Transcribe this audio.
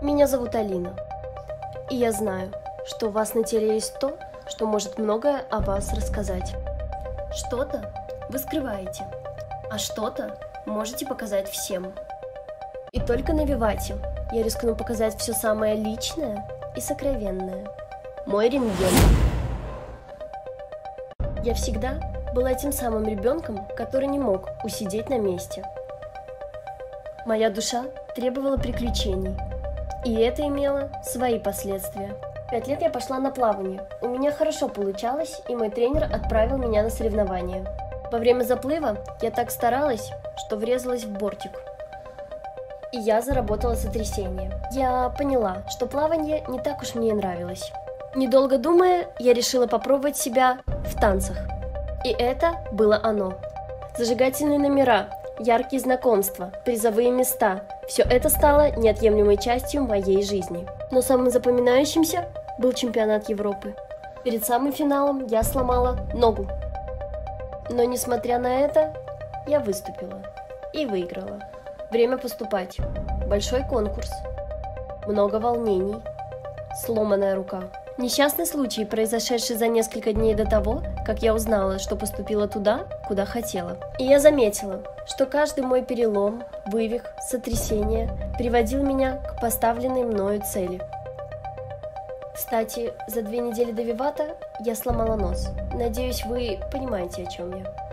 Меня зовут Алина. И я знаю, что у вас на теле есть то, что может многое о вас рассказать. Что-то вы скрываете, а что-то можете показать всем. И только на Вивате я рискну показать все самое личное и сокровенное. Мой рентген. Я всегда была тем самым ребенком, который не мог усидеть на месте. Моя душа требовала приключений, и это имело свои последствия. Пять лет я пошла на плавание. У меня хорошо получалось, и мой тренер отправил меня на соревнования. Во время заплыва я так старалась, что врезалась в бортик. И я заработала сотрясение. Я поняла, что плавание не так уж мне и нравилось. Недолго думая, я решила попробовать себя в танцах. И это было оно. Зажигательные номера, яркие знакомства, призовые места – все это стало неотъемлемой частью моей жизни. Но самым запоминающимся был чемпионат Европы. Перед самым финалом я сломала ногу. Но несмотря на это, я выступила и выиграла. Время поступать. Большой конкурс. Много волнений. Сломанная рука. Несчастный случай, произошедший за несколько дней до того, как я узнала, что поступила туда, куда хотела. И я заметила, что каждый мой перелом, вывих, сотрясение приводил меня к поставленной мною цели. Кстати, за две недели до Вивата я сломала нос. Надеюсь, вы понимаете, о чем я.